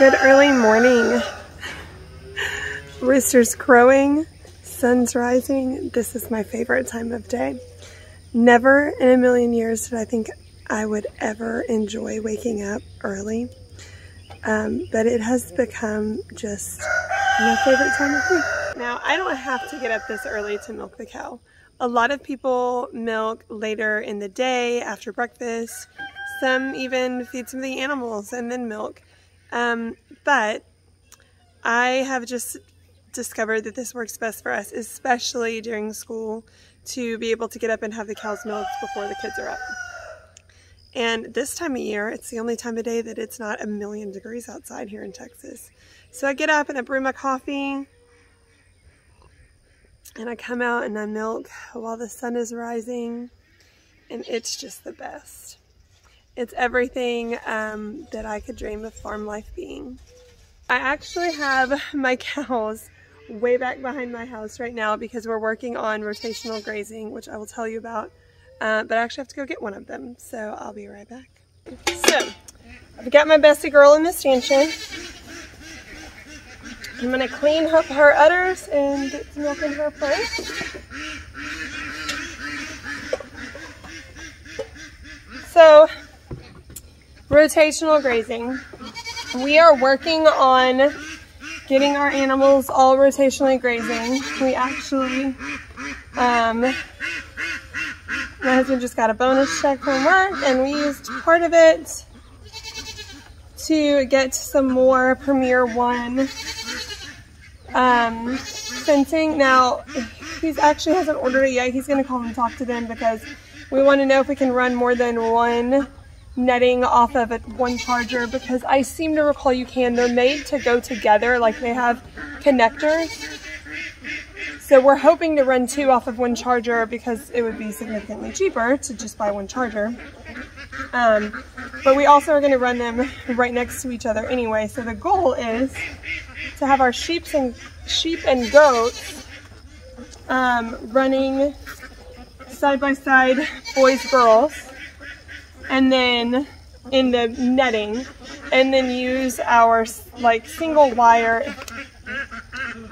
Good early morning. Roosters crowing, sun's rising. This is my favorite time of day. Never in a million years did I think I would ever enjoy waking up early. Um, but it has become just my favorite time of day. Now, I don't have to get up this early to milk the cow. A lot of people milk later in the day after breakfast. Some even feed some of the animals and then milk. Um, but I have just discovered that this works best for us, especially during school, to be able to get up and have the cows milked before the kids are up. And this time of year, it's the only time of day that it's not a million degrees outside here in Texas. So I get up and I brew my coffee and I come out and I milk while the sun is rising and it's just the best. It's everything um, that I could dream of farm life being. I actually have my cows way back behind my house right now because we're working on rotational grazing, which I will tell you about uh, but I actually have to go get one of them, so I'll be right back. So, I've got my bestie girl in the stanchion. I'm gonna clean up her udders and get some milk in her first. So, rotational grazing. We are working on getting our animals all rotationally grazing. We actually um, my husband just got a bonus check from work and we used part of it to get some more Premier One um, fencing. Now, he's actually hasn't ordered it yet. He's going to call and talk to them because we want to know if we can run more than one netting off of one charger because I seem to recall you can. They're made to go together, like they have connectors. So we're hoping to run two off of one charger because it would be significantly cheaper to just buy one charger. Um, but we also are going to run them right next to each other anyway. So the goal is to have our sheep and sheep and goats um, running side by side, boys, girls, and then in the netting, and then use our like single wire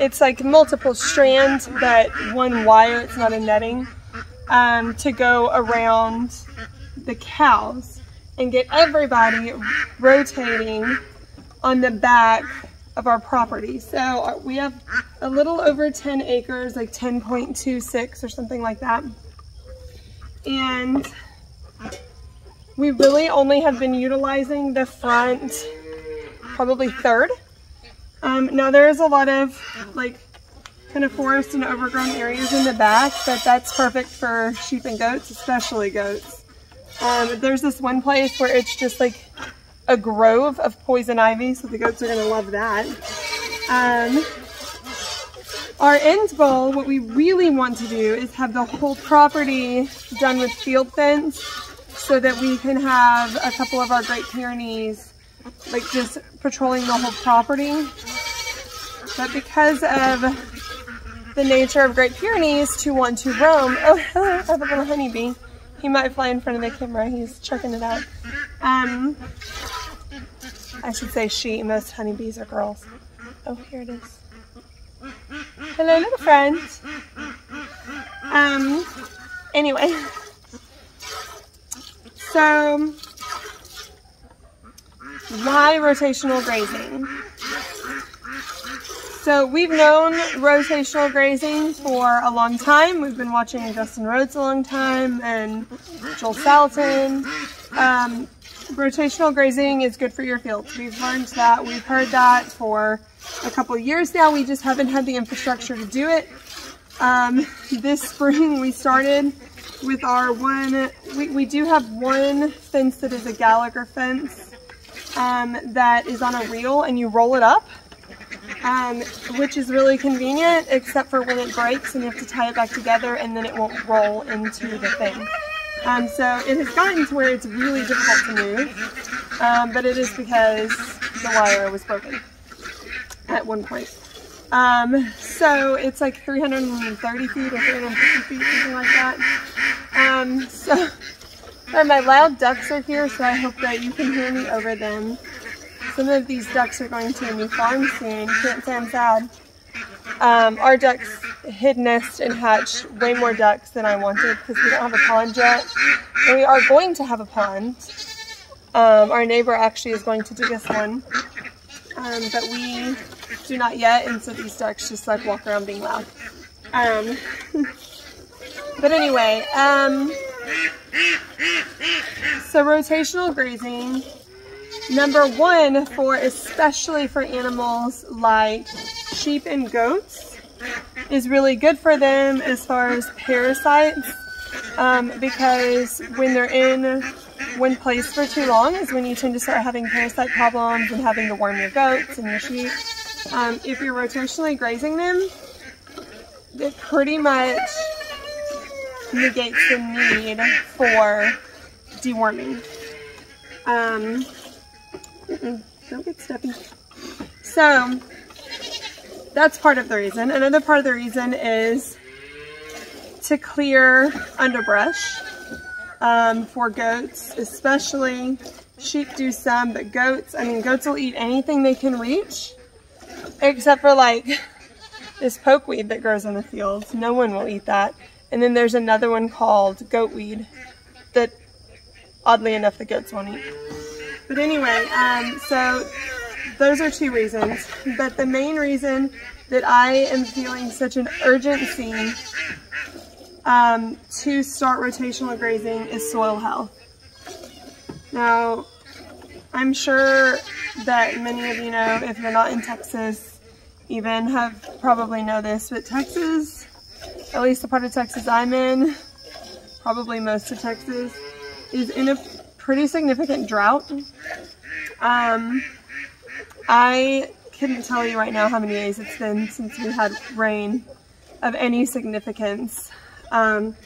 it's like multiple strands, but one wire, it's not a netting, um, to go around the cows and get everybody rotating on the back of our property. So uh, we have a little over 10 acres, like 10.26 or something like that. And we really only have been utilizing the front probably third um, now there is a lot of like kind of forest and overgrown areas in the back, but that's perfect for sheep and goats, especially goats. Um, there's this one place where it's just like a grove of poison ivy, so the goats are gonna love that. Um, our end goal, what we really want to do is have the whole property done with field fence so that we can have a couple of our Great Pyrenees like just patrolling the whole property. But because of the nature of Great Pyrenees to want to roam, oh, hello, I have a little honeybee. He might fly in front of the camera. He's checking it out. Um, I should say she. Most honeybees are girls. Oh, here it is. Hello, little friend. Um, anyway. So, why rotational grazing? So we've known rotational grazing for a long time. We've been watching Justin Rhodes a long time and Joel Salatin. Um, rotational grazing is good for your fields. We've learned that. We've heard that for a couple years now. We just haven't had the infrastructure to do it. Um, this spring we started with our one, we, we do have one fence that is a Gallagher fence um, that is on a reel and you roll it up, um, which is really convenient except for when it breaks and you have to tie it back together and then it won't roll into the thing. Um, so it has gotten to where it's really difficult to move, um, but it is because the wire was broken at one point. Um, so it's like 330 feet or 350 feet, something like that. Um, so my loud ducks are here, so I hope that you can hear me over them. some of these ducks are going to a new farm soon. Can't say I'm sad. Um, our ducks hid nest and hatch way more ducks than I wanted because we don't have a pond yet. And we are going to have a pond. Um, our neighbor actually is going to dig us one. Um, but we do not yet, and so these ducks just like walk around being loud. But anyway, um, so rotational grazing, number one for especially for animals like sheep and goats is really good for them as far as parasites um, because when they're in one place for too long is when you tend to start having parasite problems and having to worm your goats and your sheep. Um, if you're rotationally grazing them, it pretty much negates the need for deworming. Um, don't get stuffy. So, that's part of the reason. Another part of the reason is to clear underbrush um, for goats, especially sheep do some, but goats, I mean, goats will eat anything they can reach, except for like this pokeweed that grows in the fields. No one will eat that. And then there's another one called goatweed that oddly enough the goats won't eat. But anyway, um, so those are two reasons. But the main reason that I am feeling such an urgency um, to start rotational grazing is soil health. Now, I'm sure that many of you know, if you're not in Texas, even have probably know this, but Texas, at least the part of Texas I'm in, probably most of Texas, is in a pretty significant drought. Um, I couldn't tell you right now how many days it's been since we had rain of any significance. Um,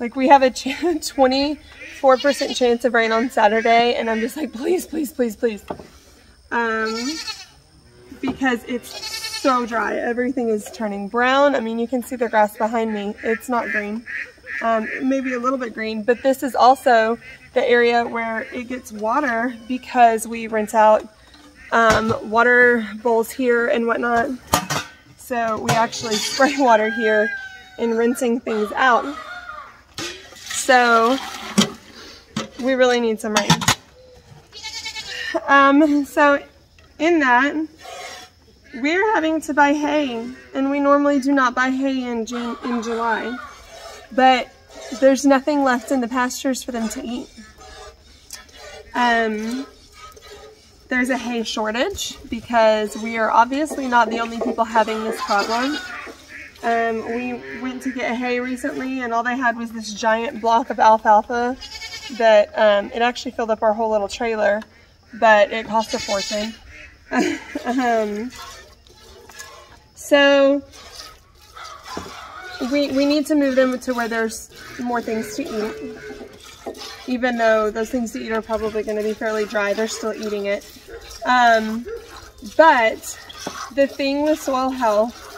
like we have a 24% chance of rain on Saturday and I'm just like, please, please, please, please. Um, because it's so dry. Everything is turning brown. I mean, you can see the grass behind me. It's not green. Um, maybe a little bit green, but this is also the area where it gets water because we rinse out um, water bowls here and whatnot. So we actually spray water here in rinsing things out. So we really need some rain. Um, so in that, we're having to buy hay, and we normally do not buy hay in June, in July, but there's nothing left in the pastures for them to eat. Um, there's a hay shortage because we are obviously not the only people having this problem. Um, we went to get hay recently and all they had was this giant block of alfalfa that um, it actually filled up our whole little trailer, but it cost a fortune. um, so we, we need to move them to where there's more things to eat. Even though those things to eat are probably going to be fairly dry, they're still eating it. Um, but the thing with soil health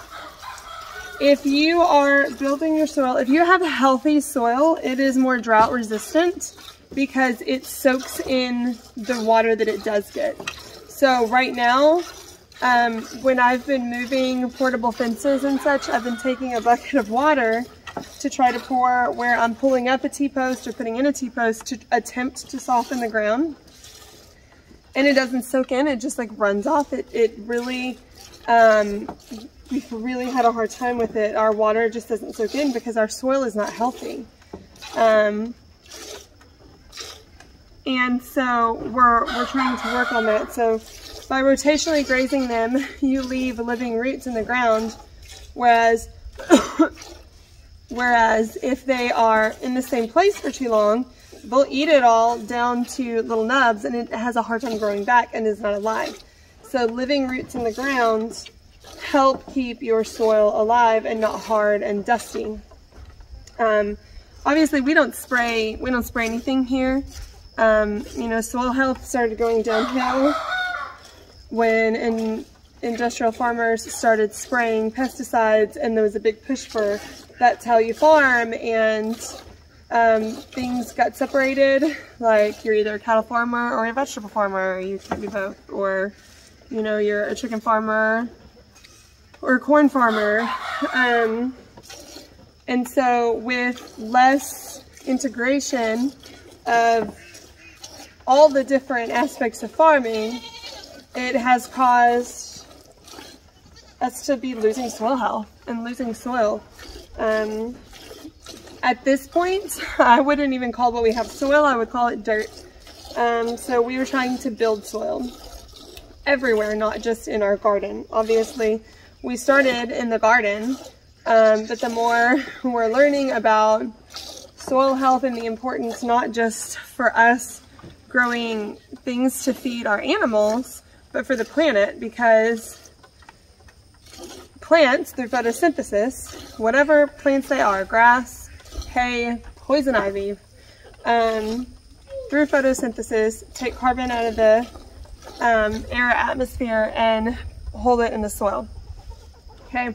if you are building your soil, if you have healthy soil, it is more drought resistant because it soaks in the water that it does get. So right now, um, when I've been moving portable fences and such, I've been taking a bucket of water to try to pour where I'm pulling up a T-post or putting in a T-post to attempt to soften the ground. And it doesn't soak in, it just like runs off. It, it really um, we've really had a hard time with it. Our water just doesn't soak in because our soil is not healthy. Um, and so we're, we're trying to work on that. So by rotationally grazing them, you leave living roots in the ground, whereas, whereas if they are in the same place for too long, they'll eat it all down to little nubs and it has a hard time growing back and is not alive. So living roots in the ground help keep your soil alive and not hard and dusty. Um, obviously we don't spray, we don't spray anything here. Um, you know, soil health started going downhill when in, industrial farmers started spraying pesticides and there was a big push for that's how you farm and um, things got separated, like you're either a cattle farmer or a vegetable farmer, you can't be both, or you know, you're a chicken farmer or a corn farmer. Um, and so with less integration of all the different aspects of farming, it has caused us to be losing soil health and losing soil. Um, at this point, I wouldn't even call what we have soil, I would call it dirt. Um, so we were trying to build soil everywhere, not just in our garden. Obviously, we started in the garden, um, but the more we're learning about soil health and the importance not just for us growing things to feed our animals, but for the planet because plants through photosynthesis, whatever plants they are, grass, hay, poison ivy, um, through photosynthesis, take carbon out of the um, air atmosphere and hold it in the soil. Okay,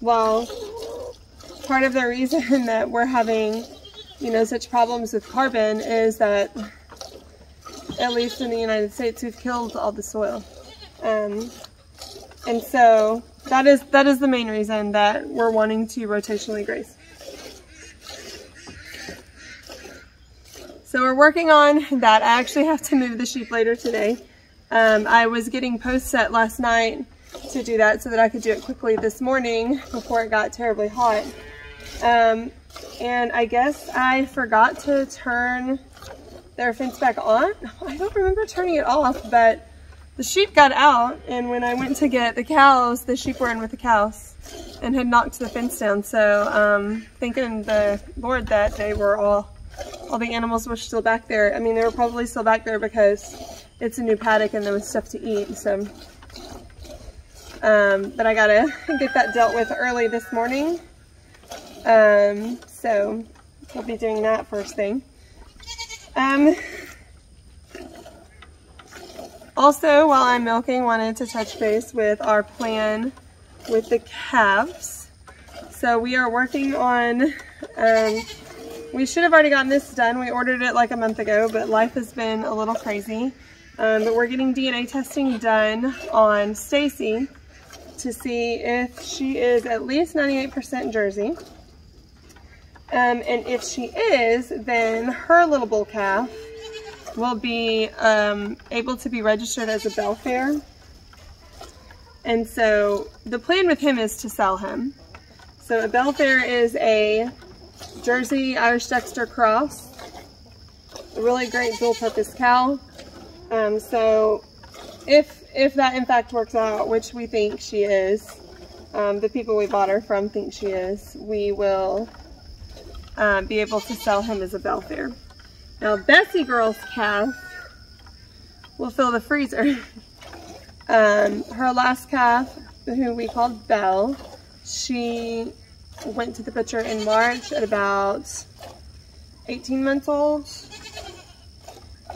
well, part of the reason that we're having, you know, such problems with carbon is that at least in the United States, we've killed all the soil. Um, and so that is that is the main reason that we're wanting to rotationally graze. So we're working on that. I actually have to move the sheep later today. Um, I was getting post set last night to do that so that I could do it quickly this morning before it got terribly hot. Um, and I guess I forgot to turn their fence back on. I don't remember turning it off, but the sheep got out and when I went to get the cows, the sheep were in with the cows and had knocked the fence down. So um, thanking the Lord that they were all, all the animals were still back there. I mean, they were probably still back there because it's a new paddock and there was stuff to eat. So, um, but I gotta get that dealt with early this morning. Um, so we'll be doing that first thing. Um, also, while I'm milking, wanted to touch base with our plan with the calves. So we are working on, um, we should have already gotten this done. We ordered it like a month ago, but life has been a little crazy. Um, but we're getting DNA testing done on Stacy to see if she is at least 98% Jersey. Um, and if she is, then her little bull calf will be um, able to be registered as a Belfair. And so the plan with him is to sell him. So a Belfair is a Jersey Irish Dexter cross, a really great dual purpose cow. Um, so if, if that in fact works out, which we think she is, um, the people we bought her from think she is, we will um, be able to sell him as a Belfair. Now Bessie Girl's calf will fill the freezer. um, her last calf, who we called Belle, she went to the butcher in March at about 18 months old.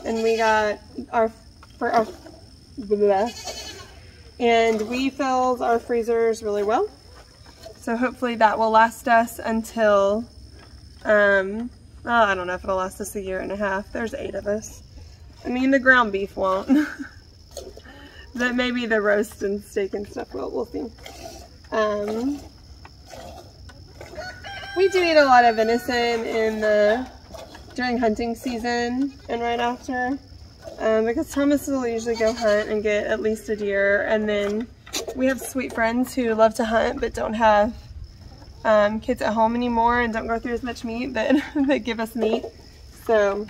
And we got our, for our, blah, and we filled our freezers really well. So hopefully that will last us until um, oh, I don't know if it'll last us a year and a half. There's eight of us. I mean, the ground beef won't. but maybe the roast and steak and stuff will. We'll see. Um, we do eat a lot of venison in the during hunting season and right after. Um, because Thomas will usually go hunt and get at least a deer. And then we have sweet friends who love to hunt but don't have um, kids at home anymore and don't go through as much meat that, that give us meat. So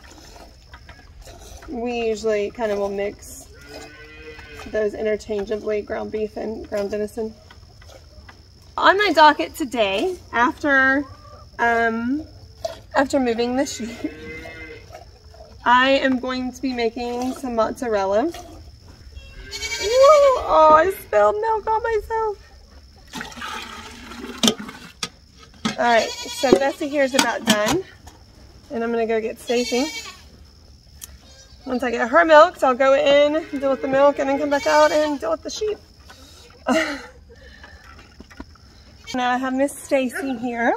we usually kind of will mix those interchangeably, ground beef and ground venison. On my docket today, after um, after moving the sheep, I am going to be making some mozzarella. Oh, I spilled milk on myself. All right, so Bessie here is about done. And I'm gonna go get Stacy. Once I get her milked, I'll go in, deal with the milk, and then come back out and deal with the sheep. now I have Miss Stacy here.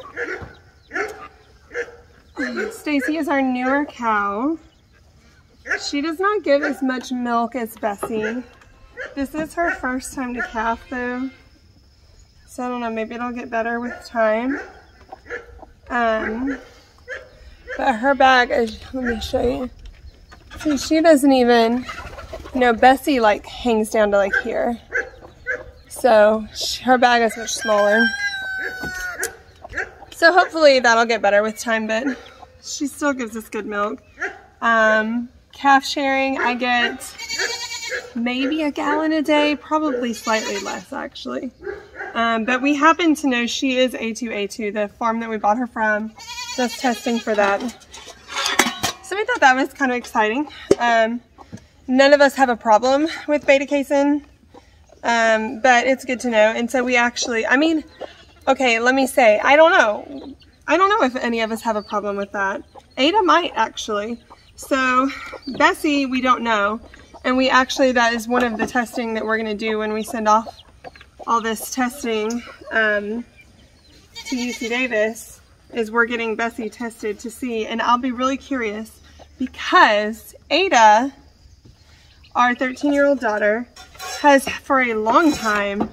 Stacy is our newer cow. She does not give as much milk as Bessie. This is her first time to calf though. So I don't know, maybe it'll get better with time. Um, but her bag is, let me show you. See, she doesn't even, you know, Bessie like hangs down to like here. So she, her bag is much smaller. So hopefully that'll get better with time, but she still gives us good milk. Um, calf sharing, I get maybe a gallon a day, probably slightly less actually. Um, but we happen to know she is A2A2, the farm that we bought her from, just testing for that. So we thought that was kind of exciting. Um, none of us have a problem with beta casein, um, but it's good to know. And so we actually, I mean, okay, let me say, I don't know. I don't know if any of us have a problem with that. Ada might actually. So Bessie, we don't know. And we actually, that is one of the testing that we're gonna do when we send off all this testing um, to UC Davis is we're getting Bessie tested to see, and I'll be really curious because Ada, our 13 year old daughter, has for a long time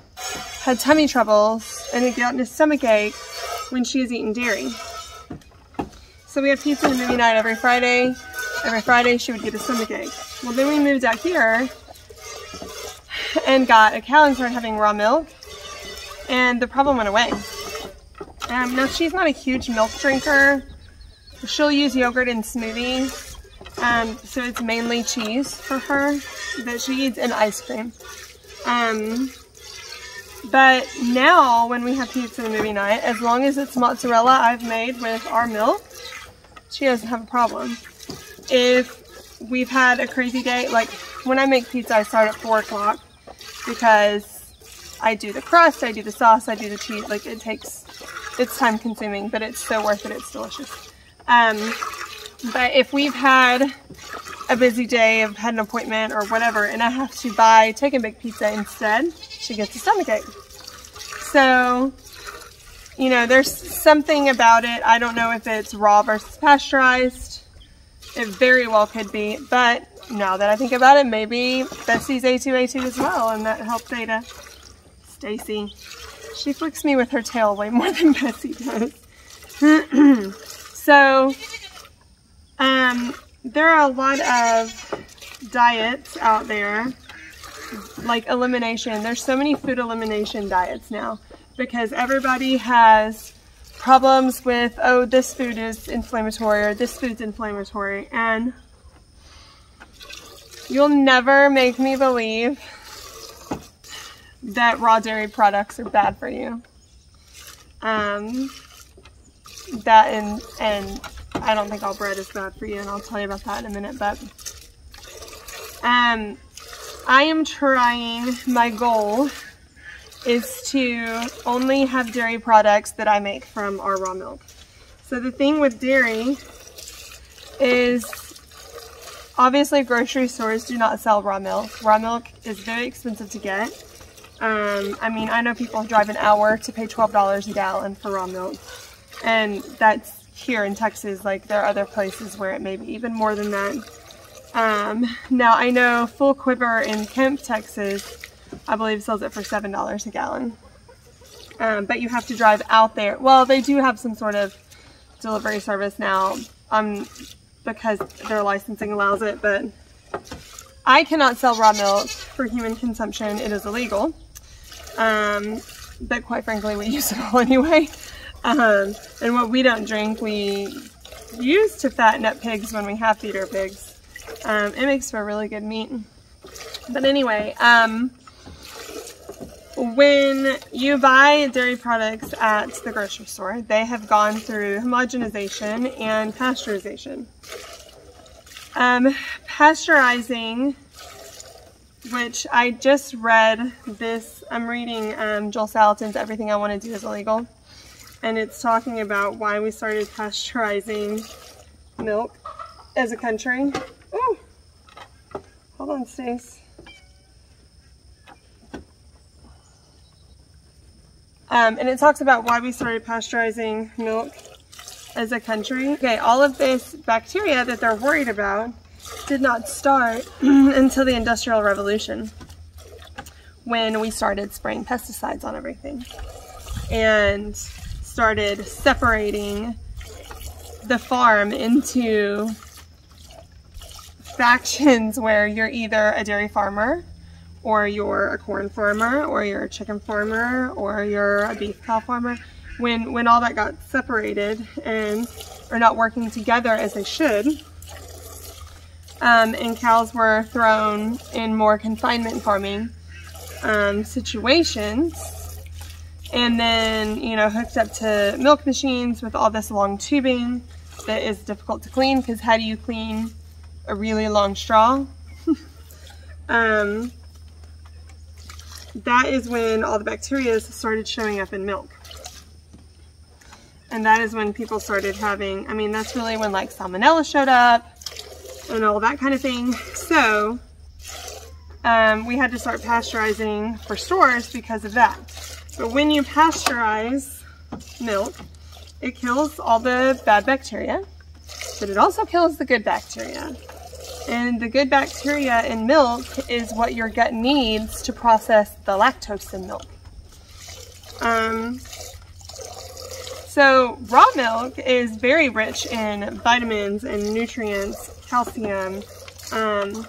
had tummy troubles and had gotten a stomach ache when she has eaten dairy. So we have pizza and movie night every Friday. Every Friday she would get a stomach ache. Well then we moved out here and got a cow and started having raw milk and the problem went away. Um, now she's not a huge milk drinker. She'll use yogurt in smoothies. Um, so it's mainly cheese for her that she eats and ice cream. Um, but now when we have pizza and movie night, as long as it's mozzarella I've made with our milk, she doesn't have a problem. If we've had a crazy day, like when I make pizza, I start at four o'clock because I do the crust, I do the sauce, I do the cheese. Like it takes, it's time consuming, but it's so worth it. It's delicious. Um, but if we've had a busy day, I've had an appointment or whatever, and I have to buy take a big pizza instead, she gets a stomach ache. So, you know, there's something about it. I don't know if it's raw versus pasteurized. It very well could be, but now that I think about it, maybe Bessie's A2A2 as well, and that helped Ada. Stacy. She flicks me with her tail way more than Bessie does. so, um, there are a lot of diets out there, like elimination. There's so many food elimination diets now because everybody has problems with, oh, this food is inflammatory or this food's inflammatory. And You'll never make me believe that raw dairy products are bad for you. Um, that and, and I don't think all bread is bad for you, and I'll tell you about that in a minute, but um, I am trying, my goal is to only have dairy products that I make from our raw milk. So the thing with dairy is Obviously, grocery stores do not sell raw milk. Raw milk is very expensive to get. Um, I mean, I know people drive an hour to pay $12 a gallon for raw milk. And that's here in Texas. Like, there are other places where it may be even more than that. Um, now, I know Full Quiver in Kemp, Texas, I believe sells it for $7 a gallon. Um, but you have to drive out there. Well, they do have some sort of delivery service now. Um, because their licensing allows it, but I cannot sell raw milk for human consumption. It is illegal. Um, but quite frankly, we use it all anyway. Um, and what we don't drink, we use to fatten up pigs when we have feeder pigs. Um, it makes for really good meat. But anyway, um, when you buy dairy products at the grocery store, they have gone through homogenization and pasteurization. Um, pasteurizing, which I just read this, I'm reading um, Joel Salatin's Everything I Want to Do is Illegal, and it's talking about why we started pasteurizing milk as a country. Oh, hold on, Stace. Um, and it talks about why we started pasteurizing milk as a country. Okay, all of this bacteria that they're worried about did not start until the Industrial Revolution when we started spraying pesticides on everything and started separating the farm into factions where you're either a dairy farmer or you're a corn farmer or you're a chicken farmer or you're a beef cow farmer when when all that got separated and are not working together as they should um, and cows were thrown in more confinement farming um, situations and then you know hooked up to milk machines with all this long tubing that is difficult to clean because how do you clean a really long straw? Um, that is when all the bacteria started showing up in milk and that is when people started having I mean that's really when like salmonella showed up and all that kind of thing so um, we had to start pasteurizing for stores because of that. But when you pasteurize milk, it kills all the bad bacteria, but it also kills the good bacteria. And the good bacteria in milk is what your gut needs to process the lactose in milk. Um, so raw milk is very rich in vitamins and nutrients, calcium, um,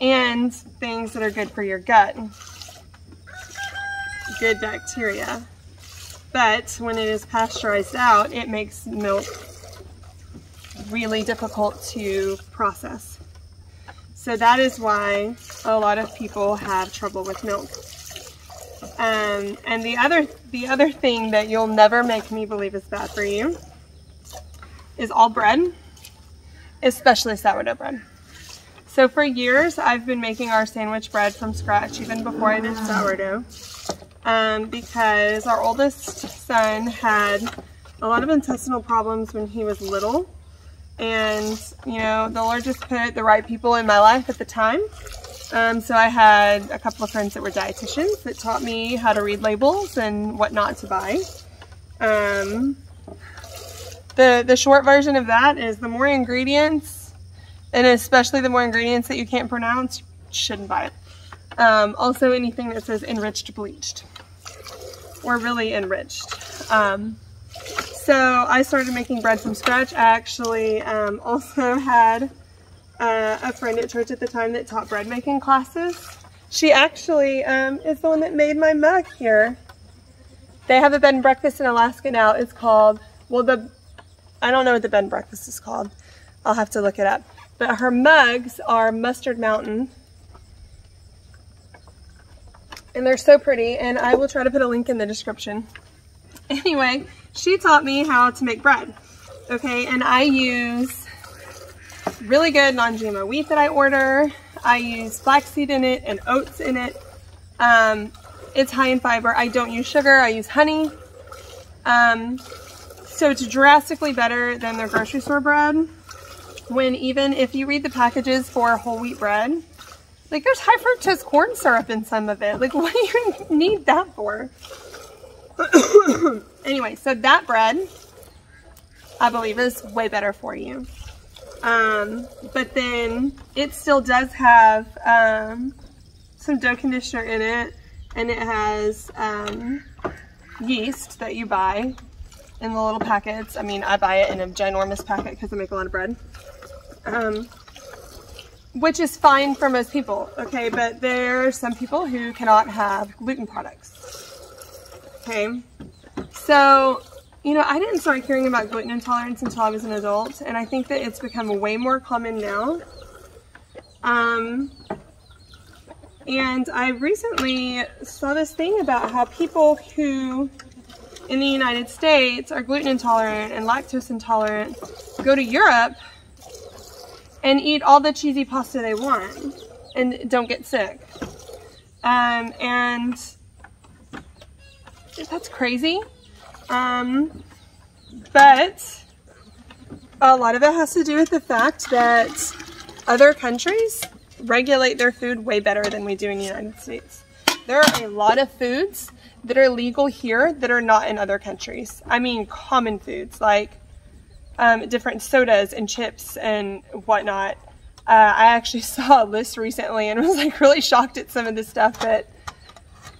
and things that are good for your gut. Good bacteria. But when it is pasteurized out, it makes milk really difficult to process. So that is why a lot of people have trouble with milk. Um, and the other, the other thing that you'll never make me believe is bad for you is all bread, especially sourdough bread. So for years, I've been making our sandwich bread from scratch, even before I did sourdough, um, because our oldest son had a lot of intestinal problems when he was little. And, you know, the Lord just put the right people in my life at the time. Um, so I had a couple of friends that were dietitians that taught me how to read labels and what not to buy. Um, the, the short version of that is the more ingredients and especially the more ingredients that you can't pronounce, you shouldn't buy it. Um, also anything that says enriched bleached or really enriched. Um, so I started making bread from scratch. I actually um, also had uh, a friend at church at the time that taught bread making classes. She actually um, is the one that made my mug here. They have a bed and breakfast in Alaska now. It's called, well, the, I don't know what the bed and breakfast is called. I'll have to look it up. But her mugs are Mustard Mountain. And they're so pretty, and I will try to put a link in the description. Anyway, she taught me how to make bread. Okay, and I use really good non-GMO wheat that I order. I use flaxseed in it and oats in it. Um, it's high in fiber. I don't use sugar, I use honey. Um, so it's drastically better than their grocery store bread when even if you read the packages for whole wheat bread, like there's high fructose corn syrup in some of it. Like what do you need that for? anyway, so that bread, I believe is way better for you. Um, but then it still does have um, some dough conditioner in it and it has um, yeast that you buy in the little packets. I mean, I buy it in a ginormous packet because I make a lot of bread um, which is fine for most people, okay? But there are some people who cannot have gluten products, okay? So, you know, I didn't start hearing about gluten intolerance until I was an adult, and I think that it's become way more common now. Um, and I recently saw this thing about how people who in the United States are gluten intolerant and lactose intolerant go to Europe and eat all the cheesy pasta they want and don't get sick. Um, and that's crazy. Um, but a lot of it has to do with the fact that other countries regulate their food way better than we do in the United States. There are a lot of foods that are legal here that are not in other countries. I mean common foods like um, different sodas and chips and whatnot. Uh, I actually saw a list recently and was like really shocked at some of the stuff that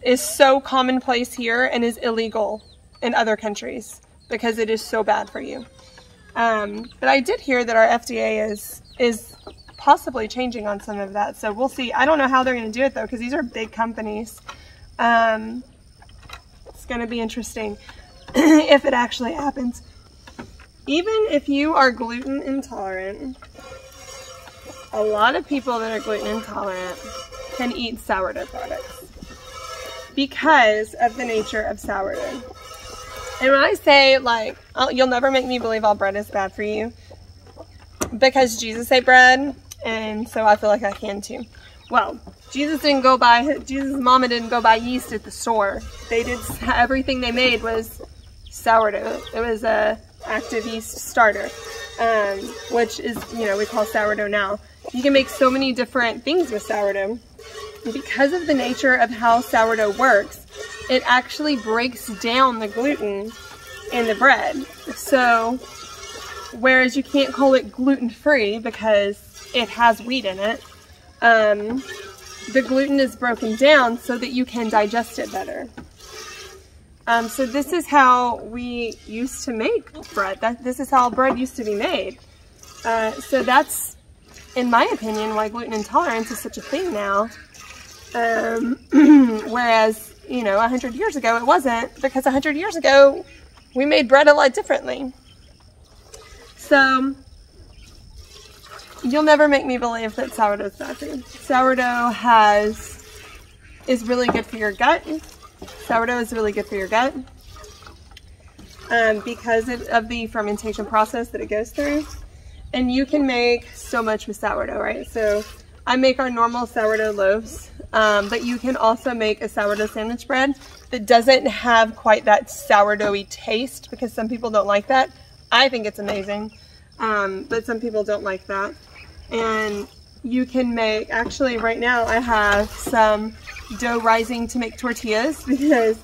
is so commonplace here and is illegal in other countries because it is so bad for you. Um, but I did hear that our FDA is is possibly changing on some of that. So we'll see. I don't know how they're going to do it though because these are big companies. Um, it's going to be interesting if it actually happens. Even if you are gluten intolerant, a lot of people that are gluten intolerant can eat sourdough products because of the nature of sourdough. And when I say like, oh, you'll never make me believe all bread is bad for you, because Jesus ate bread, and so I feel like I can too. Well, Jesus didn't go buy, Jesus' mama didn't go buy yeast at the store. They did, everything they made was sourdough. It was a active yeast starter, um, which is, you know, we call sourdough now. You can make so many different things with sourdough. Because of the nature of how sourdough works, it actually breaks down the gluten in the bread. So, whereas you can't call it gluten-free because it has wheat in it, um, the gluten is broken down so that you can digest it better. Um, so this is how we used to make bread. That, this is how bread used to be made. Uh, so that's, in my opinion, why gluten intolerance is such a thing now. Um, whereas, you know, 100 years ago it wasn't, because 100 years ago we made bread a lot differently. So, you'll never make me believe that sourdough is bad for. Sourdough has, is really good for your gut. Sourdough is really good for your gut um, because of the fermentation process that it goes through. And you can make so much with sourdough, right? So I make our normal sourdough loaves, um, but you can also make a sourdough sandwich bread that doesn't have quite that sourdoughy taste because some people don't like that. I think it's amazing, um, but some people don't like that. And you can make, actually right now I have some dough rising to make tortillas because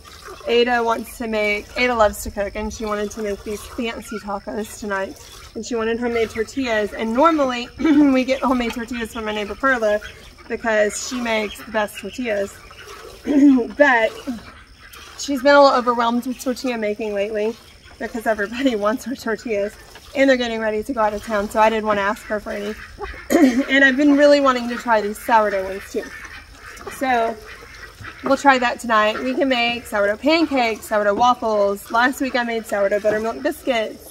Ada wants to make, Ada loves to cook and she wanted to make these fancy tacos tonight. And she wanted homemade tortillas. And normally we get homemade tortillas from my neighbor Perla because she makes the best tortillas. but she's been a little overwhelmed with tortilla making lately because everybody wants her tortillas and they're getting ready to go out of town so I didn't want to ask her for any. And I've been really wanting to try these sourdough ones too. So we'll try that tonight. We can make sourdough pancakes sourdough waffles. Last week I made sourdough buttermilk biscuits.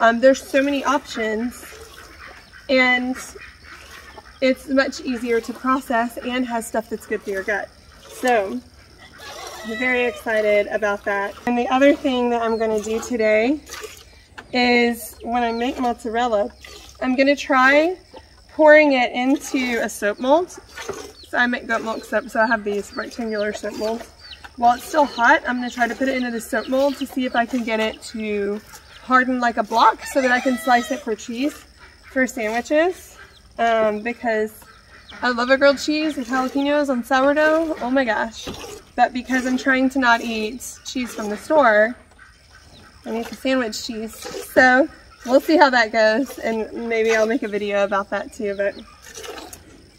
Um, there's so many options. And it's much easier to process and has stuff that's good for your gut so I'm very excited about that and the other thing that I'm going to do today is when I make mozzarella, I'm going to try pouring it into a soap mold. So I make goat milk soap, so I have these rectangular soap molds. While it's still hot, I'm going to try to put it into the soap mold to see if I can get it to harden like a block so that I can slice it for cheese for sandwiches. Um, because I love a grilled cheese with jalapenos on sourdough. Oh my gosh. But because I'm trying to not eat cheese from the store, I need the sandwich cheese. So we'll see how that goes and maybe I'll make a video about that too. But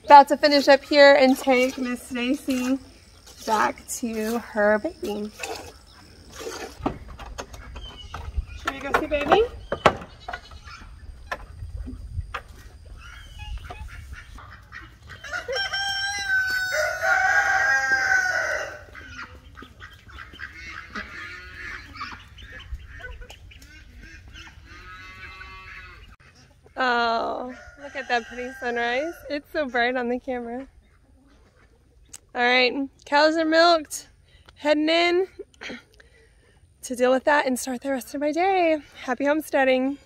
about to finish up here and take Miss Stacy back to her baby. Should we go see baby? Oh, look at that pretty sunrise. It's so bright on the camera. All right, cows are milked. Heading in to deal with that and start the rest of my day. Happy homesteading.